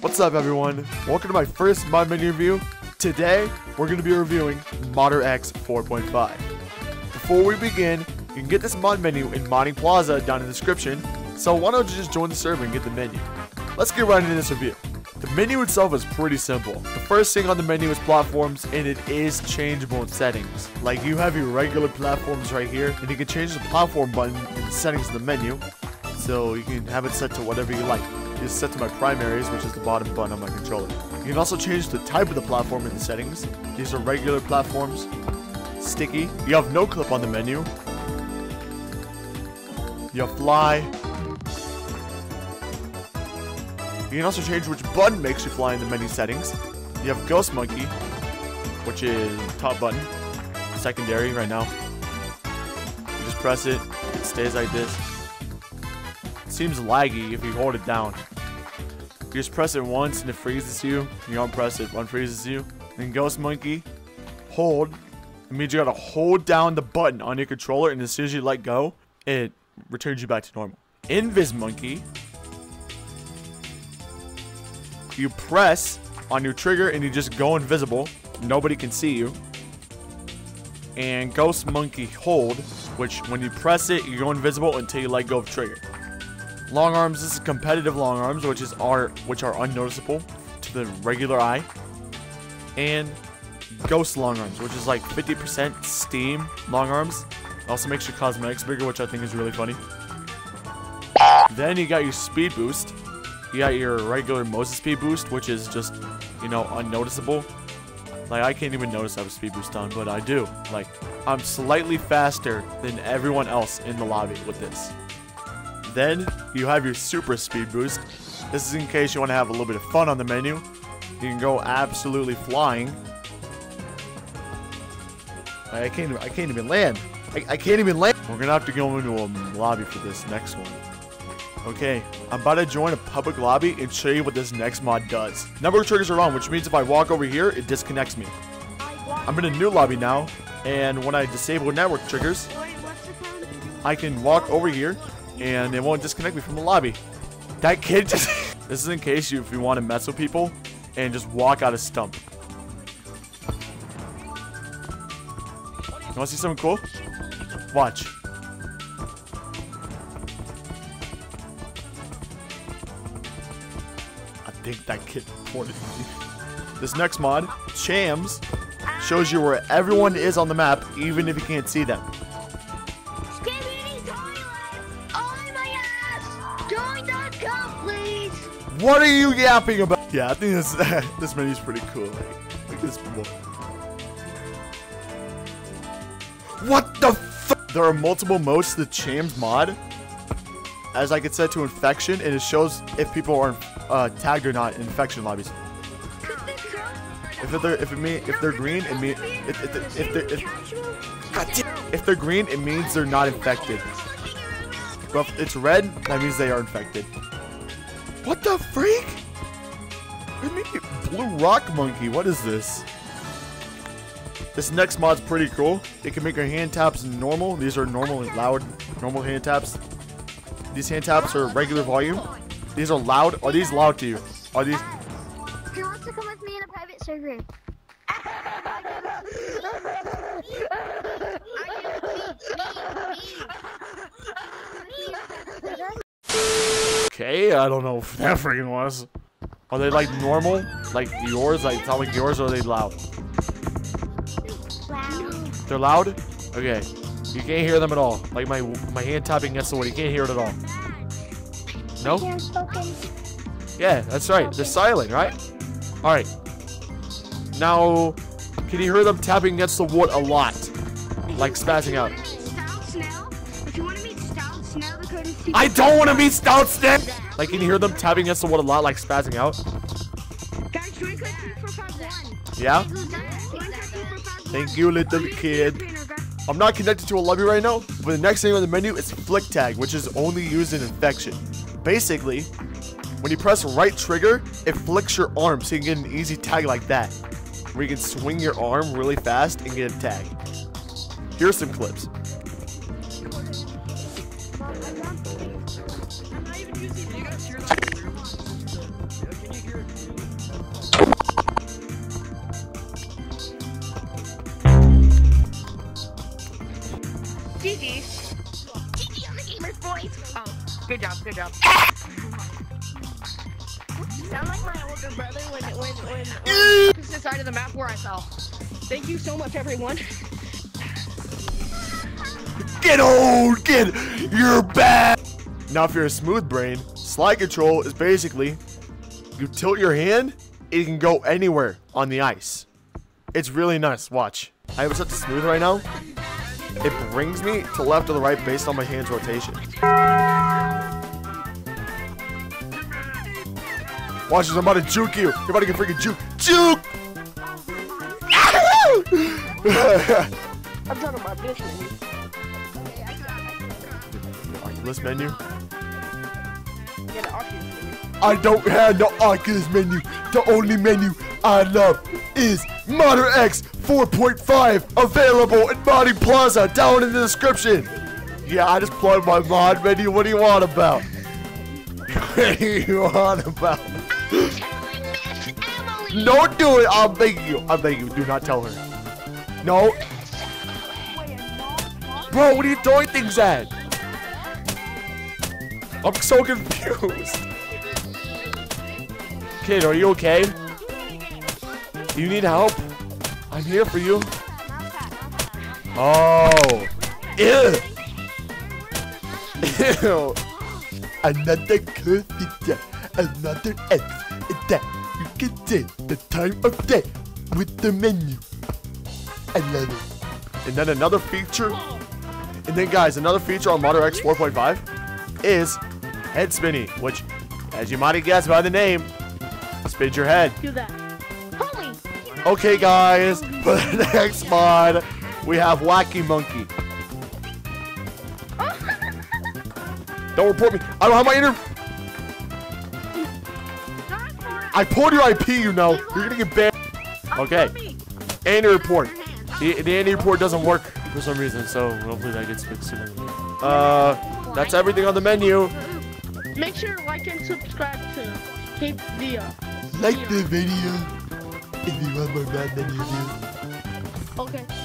What's up everyone? Welcome to my first mod menu review. Today, we're going to be reviewing Modder X 4.5. Before we begin, you can get this mod menu in Modding Plaza down in the description, so why don't you just join the server and get the menu. Let's get right into this review. The menu itself is pretty simple. The first thing on the menu is platforms, and it is changeable in settings. Like you have your regular platforms right here, and you can change the platform button in the settings of the menu, so you can have it set to whatever you like is set to my primaries, which is the bottom button on my controller. You can also change the type of the platform in the settings. These are regular platforms, sticky. You have no clip on the menu. You have fly. You can also change which button makes you fly in the menu settings. You have Ghost Monkey, which is top button, secondary right now. You just press it, it stays like this seems laggy if you hold it down. You just press it once and it freezes you. You don't press it, unfreezes you. Then Ghost Monkey, hold. It means you gotta hold down the button on your controller and as soon as you let go, it returns you back to normal. Invis Monkey, you press on your trigger and you just go invisible. Nobody can see you. And Ghost Monkey Hold, which when you press it, you go invisible until you let go of trigger. Long arms, this is competitive long arms, which is are which are unnoticeable to the regular eye. And ghost long arms, which is like 50% steam long arms. Also makes your cosmetics bigger, which I think is really funny. Then you got your speed boost. You got your regular Mosa speed boost, which is just, you know, unnoticeable. Like, I can't even notice I have a speed boost on, but I do. Like, I'm slightly faster than everyone else in the lobby with this. Then you have your super speed boost. This is in case you want to have a little bit of fun on the menu. You can go absolutely flying. I can't. I can't even land. I, I can't even land. We're gonna have to go into a lobby for this next one. Okay, I'm about to join a public lobby and show you what this next mod does. Network triggers are on, which means if I walk over here, it disconnects me. I'm in a new lobby now, and when I disable network triggers, I can walk over here and it won't disconnect me from the lobby. That kid just... this is in case you if you want to mess with people and just walk out a stump. You want to see something cool? Watch. I think that kid reported me. This next mod, Chams, shows you where everyone is on the map, even if you can't see them. What are you yapping about? Yeah, I think this this menu's pretty cool. Like, like this. What the There are multiple modes to the Chams mod. As I get set to infection, and it shows if people are uh, tagged or not in infection lobbies. If they're if it mean if they're green, it mean if if, if, they're, if, if they're green, it means they're not infected. But if it's red, that means they are infected. What the freak? I mean, Blue rock monkey. What is this? This next mod's pretty cool. It can make your hand taps normal. These are normal, loud, normal hand taps. These hand taps are regular volume. These are loud. Are these loud to you? Are these? He wants to come with me in a private server. Okay, I don't know if that freaking was. Are they like normal? Like yours? Like sound like yours or are they loud? Loud. They're loud? Okay. You can't hear them at all. Like my my hand tapping against the wood, you can't hear it at all. No? Yeah, that's right. They're silent, right? Alright. Now, can you hear them tapping against the wood a lot? Like spazzing out. I don't want to meet Stout Snap! Like, can you hear them tapping against the wood a lot, like spazzing out? Yeah? Thank you, little kid. I'm not connected to a lobby right now, but the next thing on the menu is Flick Tag, which is only used in Infection. Basically, when you press right trigger, it flicks your arm so you can get an easy tag like that. Where you can swing your arm really fast and get a tag. Here's some clips. Good job, good job. Sound like my older brother when when when, when this side of the map where I fell. Thank you so much, everyone. Get old, kid! You're bad! Now, if you're a smooth brain, slide control is basically you tilt your hand, it can go anywhere on the ice. It's really nice. Watch. I have it set to smooth right now. It brings me to left or the right based on my hand's rotation. Watch this, I'm about to juke you. You're about to get freaking juke. Juke! I'm talking about this one. Oculus menu. Yeah, the Oculus menu. I don't have no Oculus menu. The only menu I love is Modern X 4.5 available in Modding Plaza down in the description. Yeah, I just plugged my mod menu. What do you want about? What do you want about? Don't do it. I'm begging you. I'm begging you. Do not tell her. No. Bro, what are you throwing things at? I'm so confused. Kid, are you okay? Do you need help? I'm here for you. Oh. Ew. Ew. Another curse pizza. Another X. That you can say the time of day with the menu. I love it. And then another feature. And then guys, another feature on Modern X 4.5 is head spinning, which, as you might have guessed by the name, spins your head. Do that. Holy! Okay, guys, for the next mod, we have Wacky Monkey. Don't report me. I don't have my inter. I pulled your IP, you know. You're gonna get banned. Okay. Anti report. The, the Anti report doesn't work for some reason, so hopefully that gets fixed soon. Uh, that's everything on the menu. Make sure to like and subscribe to keep the uh, Like the video if you want more bad menu videos. okay. Like,